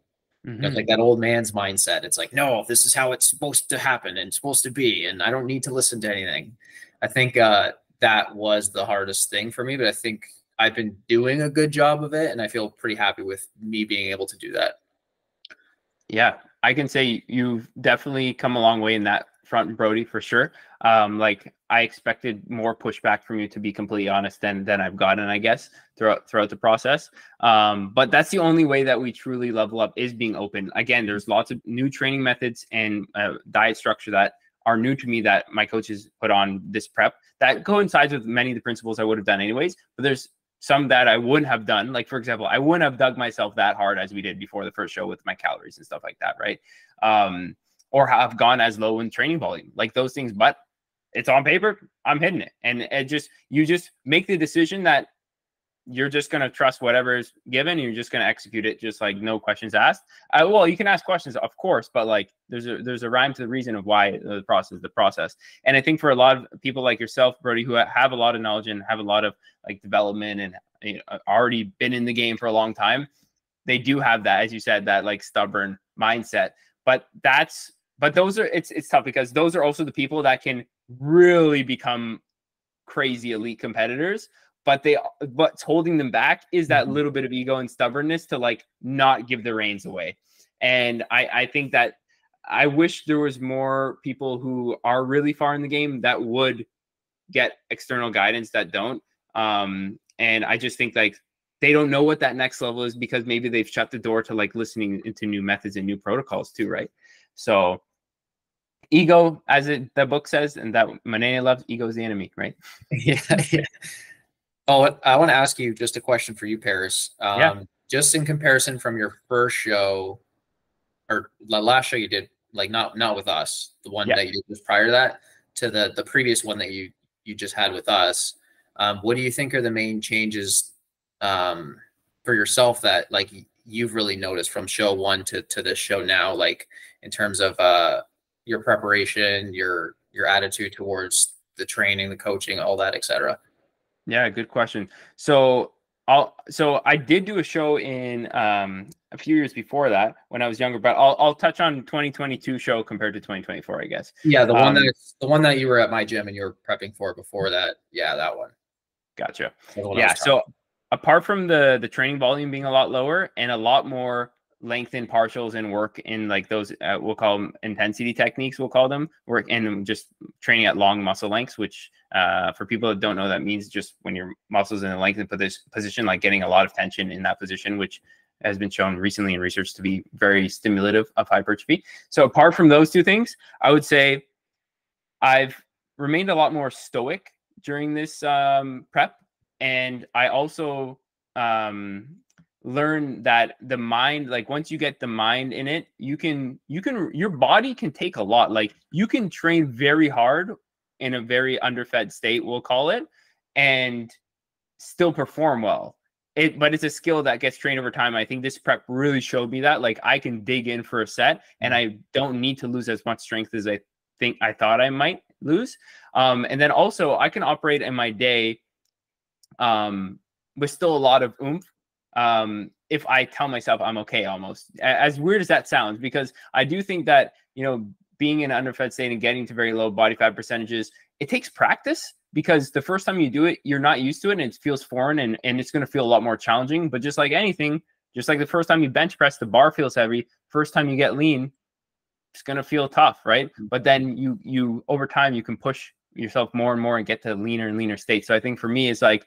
You know, Mhm. it's like that old man's mindset. It's like, no, this is how it's supposed to happen and supposed to be, and I don't need to listen to anything. I think uh, that was the hardest thing for me, but I think I've been doing a good job of it, and I feel pretty happy with me being able to do that. Yeah, I can say you've definitely come a long way in that front, Brody, for sure. Um, like I expected more pushback from you, to be completely honest, than than I've gotten, I guess, throughout throughout the process. Um, but that's the only way that we truly level up is being open. Again, there's lots of new training methods and uh, diet structure that are new to me that my coaches put on this prep that coincides with many of the principles I would have done anyways. But there's some that I wouldn't have done. Like for example, I wouldn't have dug myself that hard as we did before the first show with my calories and stuff like that, right? Um, or have gone as low in training volume, like those things. But it's on paper, I'm hitting it, and it just you just make the decision that you're just going to trust whatever is given you're just going to execute it just like no questions asked. Uh, well you can ask questions of course but like there's a there's a rhyme to the reason of why the process the process. And i think for a lot of people like yourself brody who have a lot of knowledge and have a lot of like development and you know, already been in the game for a long time they do have that as you said that like stubborn mindset. But that's but those are it's it's tough because those are also the people that can really become crazy elite competitors but they what's holding them back is that Mhm. little bit of ego and stubbornness to like not give the reins away. And i i think that i wish there was more people who are really far in the game that would get external guidance that don't. Um and i just think like they don't know what that next level is because maybe they've shut the door to like listening into new methods and new protocols too right? So ego as it the book says and that manana loves ego is the enemy right yeah, [LAUGHS] yeah. Oh, I want to ask you just a question for you, Parris. Um, Yeah. Just in comparison from your first show, or the last show you did, like not not with us, the one Yeah. that you did just prior to that, to the the previous one that you you just had with us. Um, what do you think are the main changes um, for yourself that like you've really noticed from show one to to this show now, like in terms of uh, your preparation, your your attitude towards the training, the coaching, all that, etc. Yeah, good question. So I'll so I did do a show in um a few years before that when I was younger, but I'll I'll touch on 2022 show compared to 2024, I guess. Yeah, the one Um, that the one that you were at my gym and you were prepping for before that. Yeah, that one. Gotcha. One Yeah, so apart from the the training volume being a lot lower and a lot more lengthened partials and work in like those uh, we'll call them intensity techniques we'll call them work and just training at long muscle lengths which uh, for people that don't know that means just when your muscles in a lengthened posi- position like getting a lot of tension in that position which has been shown recently in research to be very stimulative of hypertrophy. So apart from those two things i would say i've remained a lot more stoic during this um, prep and i also um learn that the mind like once you get the mind in it you can you can your body can take a lot like you can train very hard in a very underfed state we'll call it and still perform well. It but it's a skill that gets trained over time. I think this prep really showed me that like i can dig in for a set and i don't need to lose as much strength as i think i thought i might lose. Um and then also i can operate in my day um with still a lot of oomph um if i tell myself i'm okay almost as weird as that sounds because i do think that you know being in an underfed state and getting to very low body fat percentages it takes practice because the first time you do it, you're not used to it and it feels foreign and, and it's going to feel a lot more challenging. But just like anything, just like the first time you bench press, the bar feels heavy. First time you get lean, it's going to feel tough, right? Mm-hmm. But then you, you, over time, you can push yourself more and more and get to leaner and leaner state. So I think for me, it's like,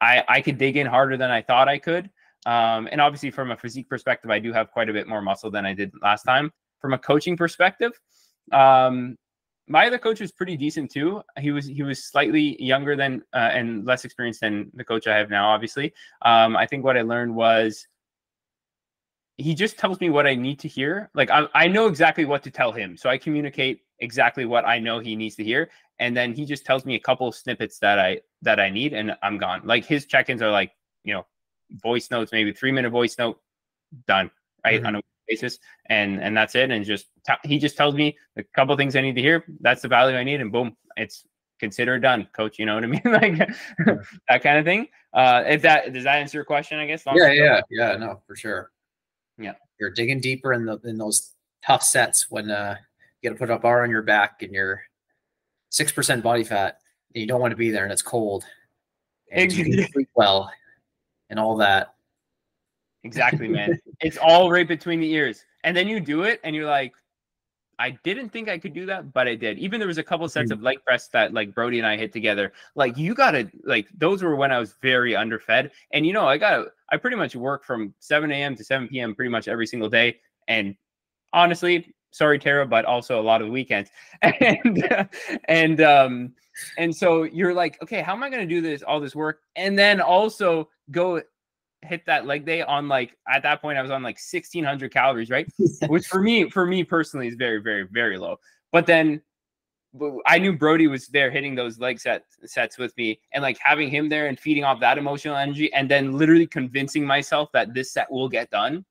I, I could dig in harder than I thought I could. Um, and obviously, from a physique perspective, I do have quite a bit more muscle than I did last time. From a coaching perspective, um, my other coach was pretty decent too. He was he was slightly younger than uh, and less experienced than the coach I have now. Obviously, um, I think what I learned was he just tells me what I need to hear. Like I, I know exactly what to tell him, so I communicate exactly what I know he needs to hear, and then he just tells me a couple of snippets that I that I need, and I'm gone. Like his check-ins are like you know voice notes, maybe three minute voice note, done right mm-hmm. on a basis, and and that's it. And just t- he just tells me a couple things I need to hear. That's the value I need, and boom, it's considered done, coach. You know what I [LAUGHS] mean, like that kind of thing. Uh, if that does that answer your question, I guess. Yeah, yeah, yeah. No, for sure. Yeah, you're digging deeper in the in those tough sets when uh, you got to put a bar on your back and you're six percent body fat and you don't want to be there and it's cold and you sleep well and all that. Exactly, man. it's all right between the ears. And then you do it and you're like, I didn't think I could do that, but I did. Even there was a couple sets of mm. leg press that like Brody and I hit together. Like you gotta like those were when I was very underfed. And you know, I got I pretty much work from 7 a.m. to 7 p.m. pretty much every single day. And honestly, sorry, Tara, but also a lot of weekends. [LAUGHS] and and um and so you're like, okay, how am I gonna do this, all this work? And then also go hit that leg day on like at that point I was on like 1600 calories, right? [LAUGHS] Which for me, for me personally is very, very, very low. But then I knew Brody was there hitting those leg set sets with me and like having him there and feeding off that emotional energy and then literally convincing myself that this set will get done.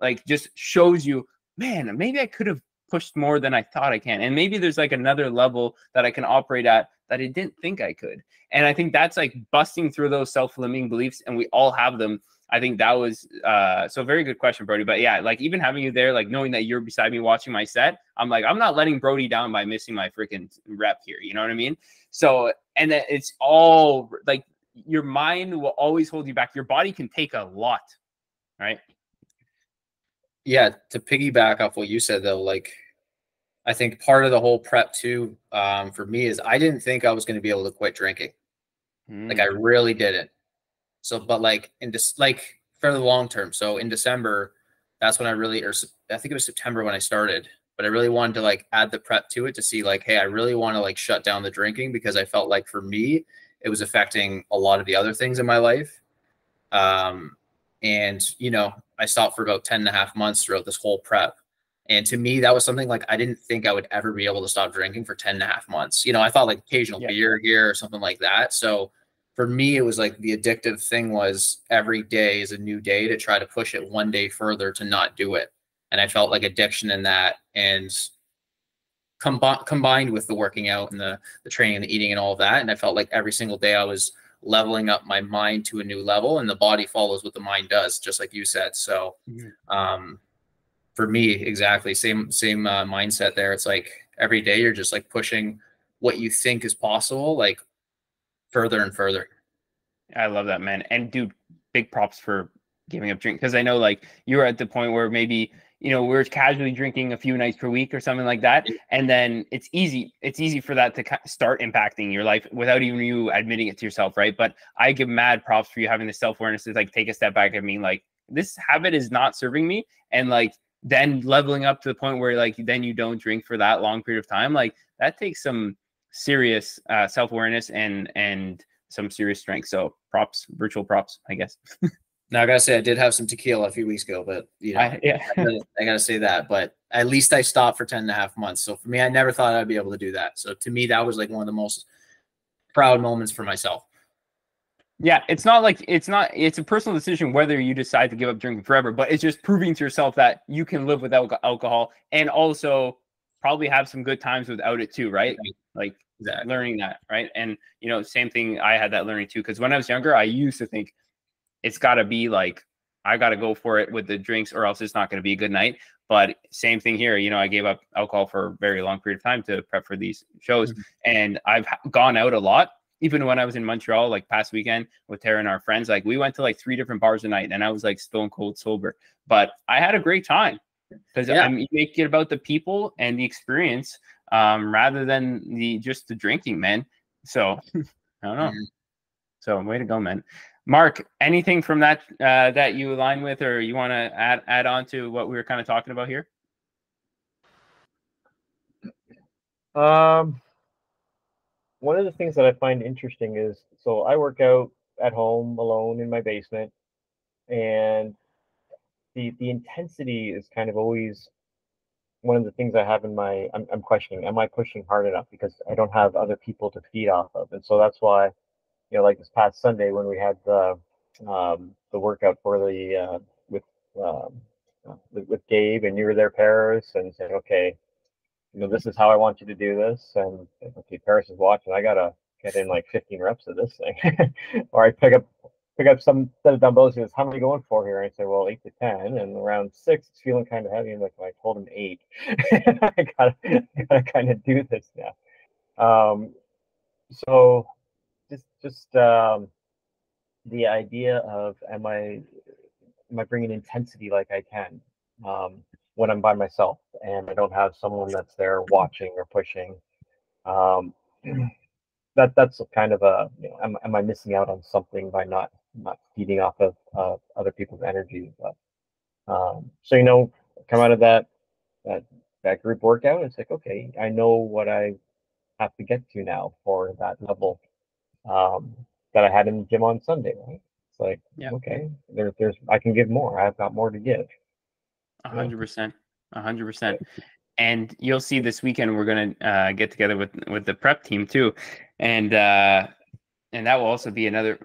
Like just shows you, man, maybe I could have pushed more than I thought I can. And maybe there's like another level that I can operate at that I didn't think I could. And I think that's like busting through those self-limiting beliefs, and we all have them. I think that was uh so very good question, Brody. But yeah, like even having you there, like knowing that you're beside me watching my set, I'm like, I'm not letting Brody down by missing my freaking rep here. You know what I mean? So and it's all like your mind will always hold you back. Your body can take a lot, right? Yeah, to piggyback off what you said though, like I think part of the whole prep too um, for me is I didn't think I was going to be able to quit drinking. Mm. Like I mm. really didn't. So, but like in this, like for the long term. So in December, that's when I really, or I think it was September when I started. But I really wanted to like add the prep to it to see like, hey, I really want to like shut down the drinking because I felt like for me, it was affecting a lot of the other things in my life. Um, and you know, I stopped for about 10 and a half months throughout this whole prep and to me, that was something like I didn't think I would ever be able to stop drinking for 10 and a half months. You know, I thought like occasional yeah. beer here or something like that. So for me, it was like the addictive thing was every day is a new day to try to push it one day further to not do it. And I felt like addiction in that. And com- combined with the working out and the, the training and the eating and all of that. And I felt like every single day I was leveling up my mind to a new level and the body follows what the mind does, just like you said. So, um, for me exactly same same uh, mindset there. It's like every day you're just like pushing what you think is possible like further and further. I love that man. And dude big props for giving up drink because i know like you were at the point where maybe you know we're casually drinking a few nights per week or something like that. And then it's easy it's easy for that to start impacting your life without even you admitting it to yourself right? But i give mad props for you having the self-awareness to like take a step back and mean like this habit is not serving me. And like then leveling up to the point where like then you don't drink for that long period of time like that takes some serious uh, self-awareness and and some serious strength. So props virtual props i guess [LAUGHS] now i gotta say i did have some tequila a few weeks ago but you know I, yeah I gotta, say that but at least i stopped for 10 and a half months so for me i never thought i'd be able to do that so to me that was like one of the most proud moments for myself yeah, it's not like it's not it's a personal decision whether you decide to give up drinking forever, but it's just proving to yourself that you can live without alcohol and also probably have some good times without it too, right? Like exactly. learning that, right? And you know, same thing I had that learning too cuz when I was younger, I used to think it's got to be like I got to go for it with the drinks, or else it's not going to be a good night. But same thing here. You know, I gave up alcohol for a very long period of time to prep for these shows, mm-hmm. and I've gone out a lot. Even when I was in Montreal, like past weekend with Tara and our friends, like we went to like three different bars a night, and I was like stone cold sober. But I had a great time because yeah. I mean, you make it about the people and the experience um, rather than the just the drinking, man. So I don't know. So way to go, man. Marc, anything from that uh, that you align with, or you want to add add on to what we were kind of talking about here? Um, one of the things that I find interesting is so I work out at home alone in my basement, and the the intensity is kind of always one of the things I have in my I'm, I'm questioning. Am I pushing hard enough because I don't have other people to feed off of, and so that's why you know, like this past Sunday when we had the um, the workout for the uh, with um, with Gabe and you were there, Parris, and said, okay, you know, this is how I want you to do this, and okay, Parris is watching. I gotta get in like 15 reps of this thing, [LAUGHS] or I pick up pick up some set of dumbbells. He goes, how many going for here? And I say, well, eight to ten, and around six, it's feeling kind of heavy. And like I told him eight, [LAUGHS] I gotta gotta kind of do this now. Um, so just um, the idea of am I am I bringing intensity like I can um, when I'm by myself and I don't have someone that's there watching or pushing. Um, [CLEARS THROAT] that that's kind of a you know, am, am I missing out on something by not not feeding off of uh, other people's energy? But um, so you know, come out of that that that group workout, it's like okay, I know what I have to get to now for that level um, that I had in the gym on Sunday. Right? It's like, yeah. okay, there's there's I can give more. I've got more to give. A hundred percent, a hundred percent. And you'll see this weekend we're gonna uh, get together with with the prep team too, and uh, and that will also be another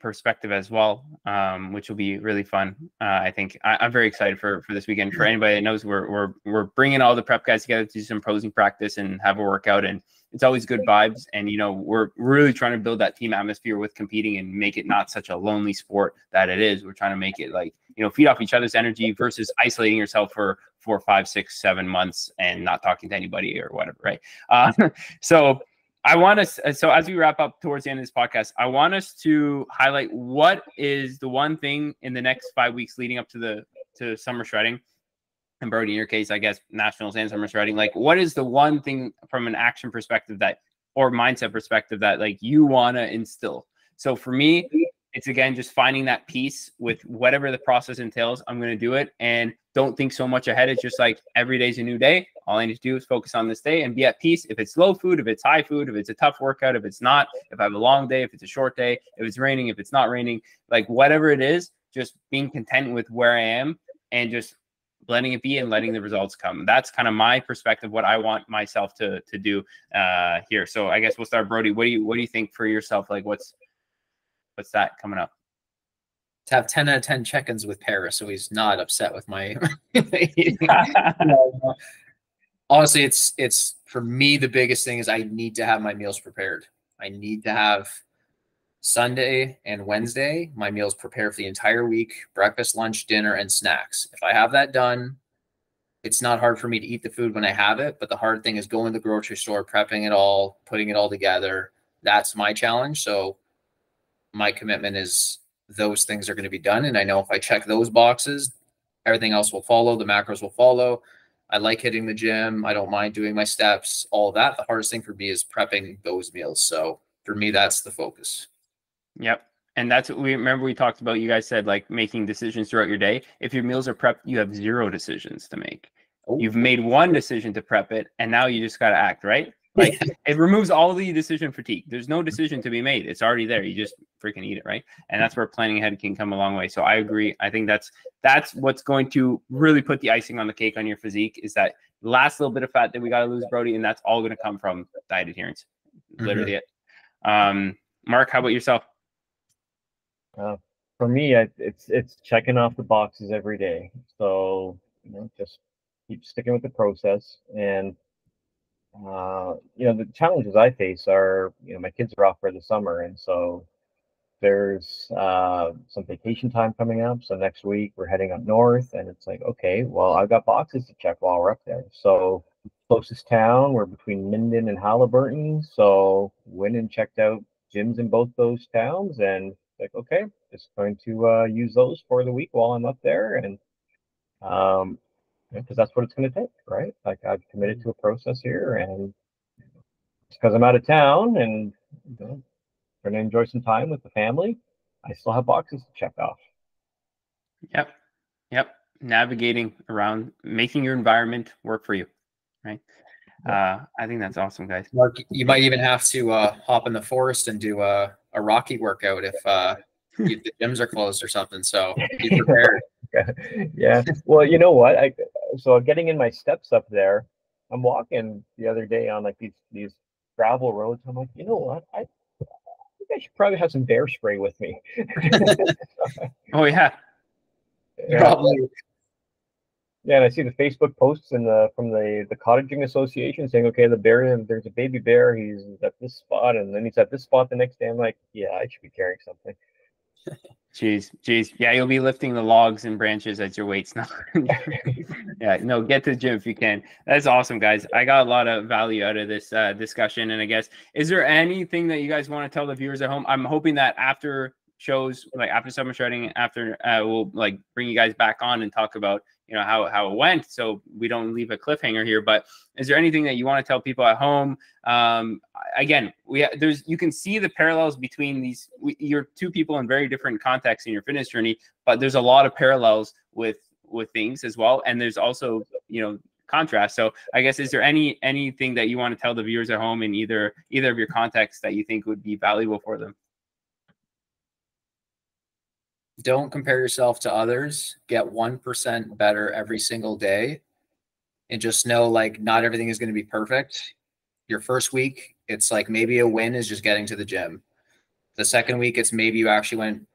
perspective as well, um, which will be really fun. Uh, I think I, am very excited for for this weekend. For anybody that knows, we're we're we're bringing all the prep guys together to do some posing practice and have a workout and it's always good vibes. And you know, we're really trying to build that team atmosphere with competing and make it not such a lonely sport that it is. We're trying to make it like you know, feed off each other's energy versus isolating yourself for four, five, six, seven months and not talking to anybody or whatever, right? Uh, [LAUGHS] so. I want us so as we wrap up towards the end of this podcast, I want us to highlight what is the one thing in the next five weeks leading up to the to summer shredding and Brody, in your case, I guess nationals and summer shredding. Like, what is the one thing from an action perspective that, or mindset perspective that, like, you want to instill? So for me, it's again just finding that peace with whatever the process entails. I'm going to do it and don't think so much ahead. It's just like every day's a new day. All I need to do is focus on this day and be at peace. If it's low food, if it's high food, if it's a tough workout, if it's not, if I have a long day, if it's a short day, if it's raining, if it's not raining, like whatever it is, just being content with where I am and just letting it be and letting the results come. That's kind of my perspective, what I want myself to to do uh, here. So I guess we'll start, Brody. What do you what do you think for yourself? Like, what's what's that coming up? To have ten out of ten check-ins with Parris, so he's not upset with my. [LAUGHS] [LAUGHS] Honestly, it's it's for me the biggest thing is I need to have my meals prepared. I need to have Sunday and Wednesday, my meals prepare for the entire week breakfast, lunch, dinner, and snacks. If I have that done, it's not hard for me to eat the food when I have it. But the hard thing is going to the grocery store, prepping it all, putting it all together. That's my challenge. So my commitment is those things are going to be done. And I know if I check those boxes, everything else will follow. The macros will follow. I like hitting the gym. I don't mind doing my steps, all that. The hardest thing for me is prepping those meals. So for me, that's the focus. Yep. And that's what we remember we talked about. You guys said like making decisions throughout your day. If your meals are prepped, you have zero decisions to make. Oh. You've made one decision to prep it, and now you just got to act, right? [LAUGHS] Like it removes all the decision fatigue. There's no decision to be made. It's already there. You just freaking eat it, right? And that's where planning ahead can come a long way. So I agree. I think that's that's what's going to really put the icing on the cake on your physique is that last little bit of fat that we got to lose, Brody, and that's all going to come from diet adherence. Literally mm-hmm. it. Um, Marc, how about yourself? Uh, for me, I, it's it's checking off the boxes every day. So you know, just keep sticking with the process. And uh, you know, the challenges I face are, you know, my kids are off for the summer, and so there's uh, some vacation time coming up. So next week we're heading up north, and it's like, okay, well, I've got boxes to check while we're up there. So closest town, we're between Minden and Haliburton. So went and checked out gyms in both those towns, and like, okay, just going to uh, use those for the week while I'm up there, and um, because that's what it's going to take, right? Like I've committed to a process here, and because I'm out of town and you know, trying to enjoy some time with the family, I still have boxes to check off. Yep. Yep. Navigating around, making your environment work for you. Right. Uh, I think that's awesome, guys. Marc, you might even have to uh, hop in the forest and do a, a Rocky workout if uh, you, the gyms are closed or something. So [LAUGHS] be prepared. yeah. Well, you know what? I so getting in my steps up there, I'm walking the other day on like these these gravel roads. I'm like, you know what? I think I should probably have some bear spray with me. [LAUGHS] oh yeah. [LAUGHS] yeah. Probably. Yeah, and I see the Facebook posts and the from the the cottaging association saying, okay, the bear there's a baby bear, he's at this spot, and then he's at this spot the next day. I'm like, yeah, I should be carrying something. [LAUGHS] Jeez, jeez. Yeah, you'll be lifting the logs and branches as your weights now. [LAUGHS] [LAUGHS] yeah, no, get to the gym if you can. That's awesome, guys. I got a lot of value out of this uh, discussion. And I guess, is there anything that you guys want to tell the viewers at home? I'm hoping that after shows, like after summer shredding, after uh, we'll like bring you guys back on and talk about you know how how it went. So we don't leave a cliffhanger here but is there anything that you want to tell people at home? Um again we there's you can see the parallels between these we, you're two people in very different contexts in your fitness journey but there's a lot of parallels with with things as well and there's also you know contrast. So i guess is there any anything that you want to tell the viewers at home in either either of your contexts that you think would be valuable for them don't compare yourself to others. Get 1% better every single day. And just know like not everything is going to be perfect. Your first week, it's like maybe a win is just getting to the gym. The second week, it's maybe you actually went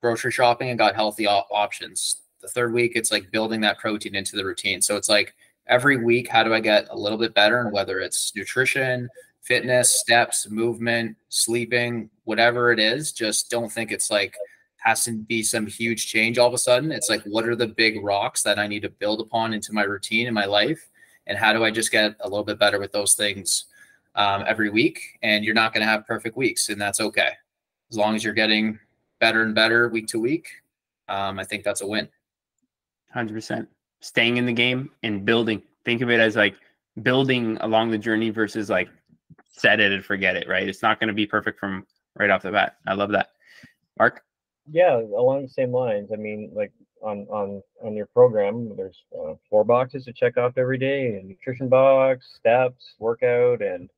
grocery shopping and got healthy op- options. The third week, it's like building that protein into the routine. So it's like every week, how do I get a little bit better? And whether it's nutrition, fitness, steps, movement, sleeping, whatever it is, just don't think it's like has to be some huge change all of a sudden. It's like, what are the big rocks that I need to build upon into my routine in my life? And how do I just get a little bit better with those things um, every week? And you're not going to have perfect weeks, and that's okay. As long as you're getting better and better week to week, um, I think that's a win. 100%. Staying in the game and building. Think of it as like building along the journey versus like set it and forget it, right? It's not going to be perfect from right off the bat. I love that. Marc? Yeah, along the same lines. I mean, like on on on your program, there's uh, four boxes to check off every day: a nutrition box, steps, workout, and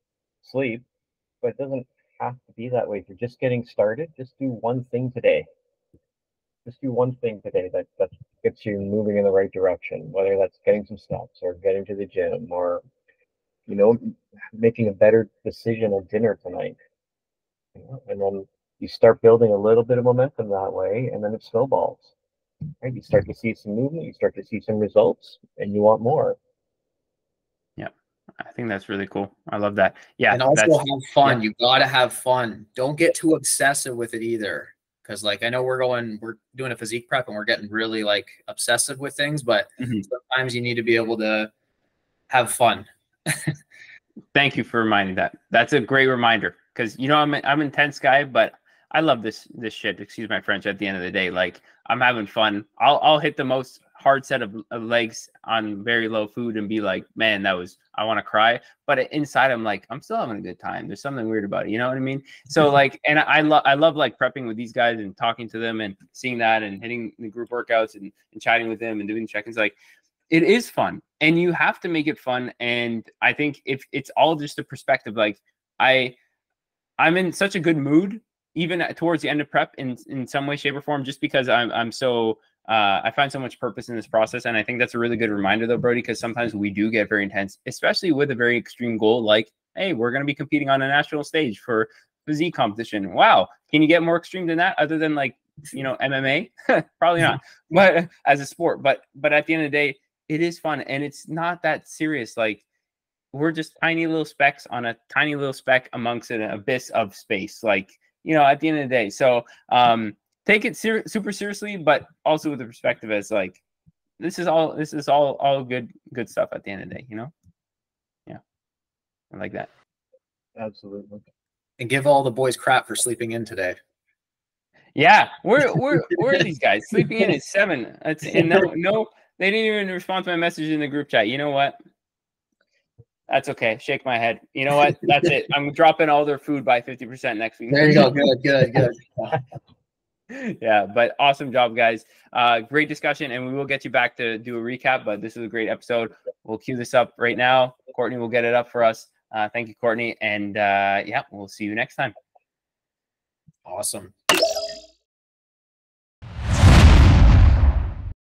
sleep. But it doesn't have to be that way. If you're just getting started, just do one thing today. Just do one thing today that that gets you moving in the right direction. Whether that's getting some steps or getting to the gym or you know making a better decision at dinner tonight. And then you start building a little bit of momentum that way, and then it snowballs. Right? You start to see some movement, you start to see some results, and you want more. Yeah, I think that's really cool. I love that. Yeah, and also have fun. Yeah. You got to have fun. Don't get too obsessive with it either. Because like I know we're going, we're doing a physique prep, and we're getting really like obsessive with things, but mm-hmm. sometimes you need to be able to have fun. [LAUGHS] Thank you for reminding that. That's a great reminder because you know I'm I'm intense guy, but I love this this shit. Excuse my French. At the end of the day, like I'm having fun. I'll I'll hit the most hard set of, of legs on very low food and be like, man, that was I want to cry. But inside, I'm like, I'm still having a good time. There's something weird about it. You know what I mean? So mm-hmm. like, and I love I love like prepping with these guys and talking to them and seeing that and hitting the group workouts and, and chatting with them and doing check-ins. Like, it is fun, and you have to make it fun. And I think if it's all just a perspective, like I. I'm in such a good mood even towards the end of prep in in some way, shape, or form, just because I'm I'm so uh, I find so much purpose in this process, and I think that's a really good reminder, though, Brody, because sometimes we do get very intense, especially with a very extreme goal, like, hey, we're going to be competing on a national stage for physique competition. Wow, can you get more extreme than that? Other than like, you know, MMA, [LAUGHS] probably not, [LAUGHS] but as a sport, but but at the end of the day, it is fun, and it's not that serious. Like, we're just tiny little specks on a tiny little speck amongst an abyss of space. Like you know, at the end of the day. So um, take it ser- super seriously, but also with the perspective as like, this is all this is all all good good stuff at the end of the day, you know. Yeah, I like that. Absolutely. And give all the boys crap for sleeping in today. Yeah, where [LAUGHS] where where are these guys sleeping in at seven? That's and no [LAUGHS] no they didn't even respond to my message in the group chat. You know what? That's okay. Shake my head. You know what? That's it. I'm dropping all their food by 50% next week. There you go. Good, good, good. [LAUGHS] yeah, but awesome job, guys. Uh, great discussion, and we will get you back to do a recap. But this is a great episode. We'll cue this up right now. Courtney will get it up for us. Uh, thank you, Courtney, and uh, yeah, we'll see you next time. Awesome.